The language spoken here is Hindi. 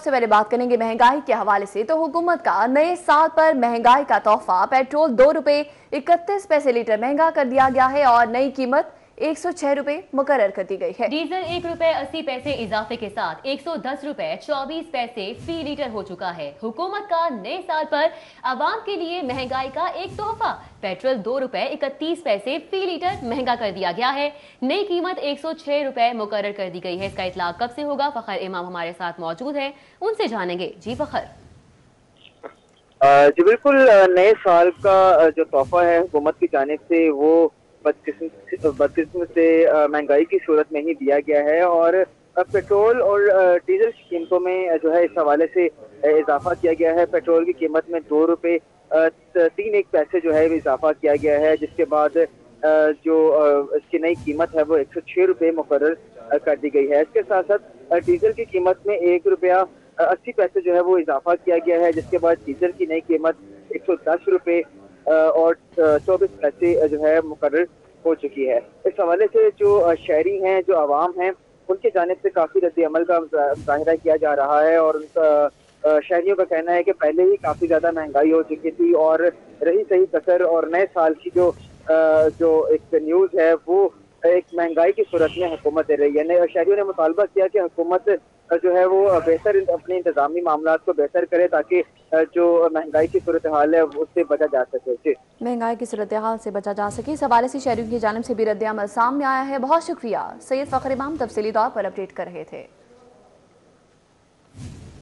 सबसे पहले बात करेंगे महँगाई के हवाले से तो हुकूमत का नए साल पर महँगाई का तोहफा, पेट्रोल दो रुपए इकतीस पैसे लीटर महँगा कर दिया गया है और नई कीमत एक सौ छह रूपए मुकर कर दी गई है। डीजल एक रुपए अस्सी पैसे इजाफे के साथ एक सौ दस रूपए चौबीस पैसे फ़ी लीटर हो चुका है। हुकूमत का नए साल पर आवाम के लिए महँगाई का एक तोहफा पेट्रोल दो रूपए इकतीस पैसे फ़ी लीटर महँगा कर दिया गया है। नई कीमत एक सौ छह रुपए मुकर कर दी गई है। इसका इतलाक कब से होगा? फखर इमाम हमारे साथ मौजूद है। उनसे जानेंगे। जी फखर। जी बिल्कुल नए साल का जो तोहफा है हुकूमत की जानब से वो बदकिस्म से महँगाई की सूरत में ही दिया गया है और पेट्रोल और डीजल की कीमतों में जो है इस हवाले से इजाफा किया गया है। पेट्रोल की कीमत में दो रुपये तीन एक पैसे जो है इजाफा किया गया है, जिसके बाद जो इसकी नई कीमत है वो एक सौ छः रुपये मुकर कर दी गई है। इसके साथ साथ डीजल की कीमत में एक रुपया अस्सी पैसे जो है वो इजाफा किया गया है, जिसके बाद डीजल की नई कीमत एक सौ दस रुपये और चौबीस पैसे जो है मुकर हो चुकी है। इस हवाले से जो शहरी हैं, जो आवाम हैं, उनके जानब से काफ़ी रद्द अमल का मुजाहरा किया जा रहा है और उनका शहरियों का कहना है कि पहले ही काफ़ी ज़्यादा महँगाई हो चुकी थी और रही सही कसर और नए साल की जो जो एक न्यूज़ है, वो एक महँगाई की सूरत में हुकूमत दे रही है। शहरियों ने मुतालबा किया कि हुकूमत जो है वो बेहतर अपने इंतजामी मामला को बेहतर करे ताकि जो महँगाई की सूरत हाल है उससे बचा जा सके। महँगाई की सूरत हाल से बचा जा सके। इस हवाले से शहरों की जानब से भी रद्द सामने आया है। बहुत शुक्रिया। सैयद फ़खर इमाम तफसली तौर पर अपडेट कर रहे थे।